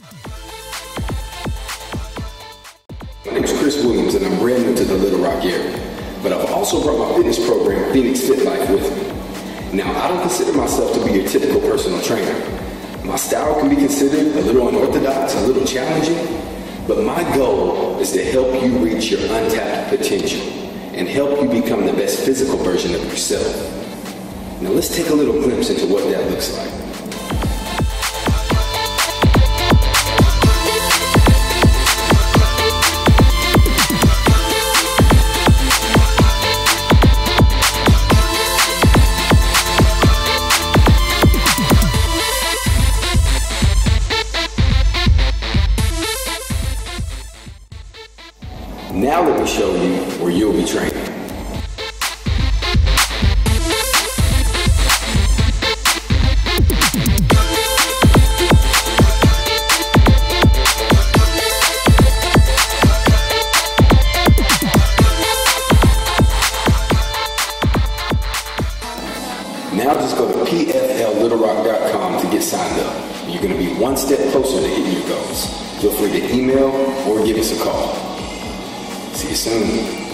My name is Chris Williams, and I'm brand new to the Little Rock area. But I've also brought my fitness program, Phoenix Fit Life, with me. Now, I don't consider myself to be your typical personal trainer. My style can be considered a little unorthodox, a little challenging, but my goal is to help you reach your untapped potential and help you become the best physical version of yourself. Now, let's take a little glimpse into what that looks like. Now let me show you where you'll be training. Now just go to pfllittlerock.com to get signed up. You're going to be one step closer to hitting your goals. Feel free to email or give us a call. See you soon.